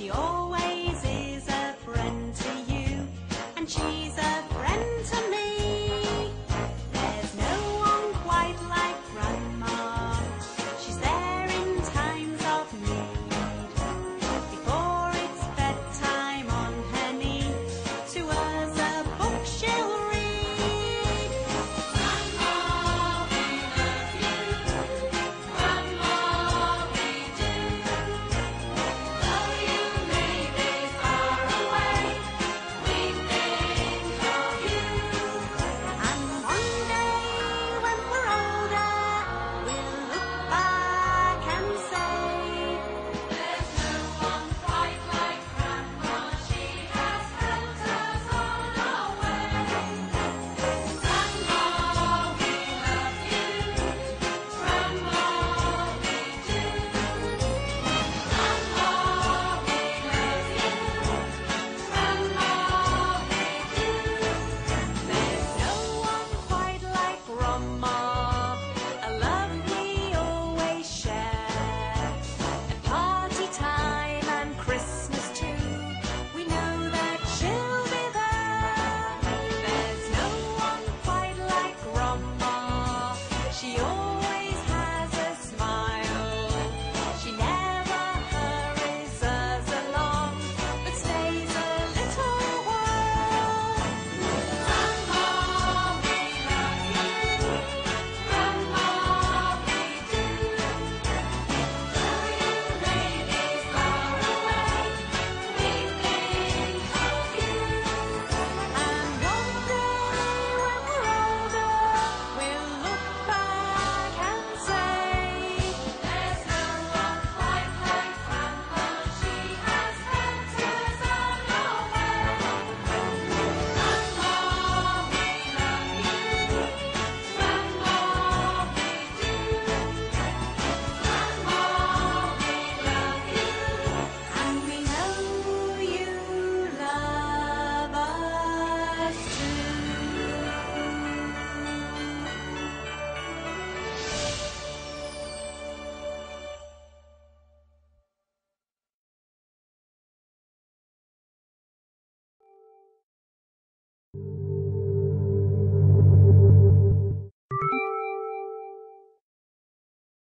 she always is a friend to you, and she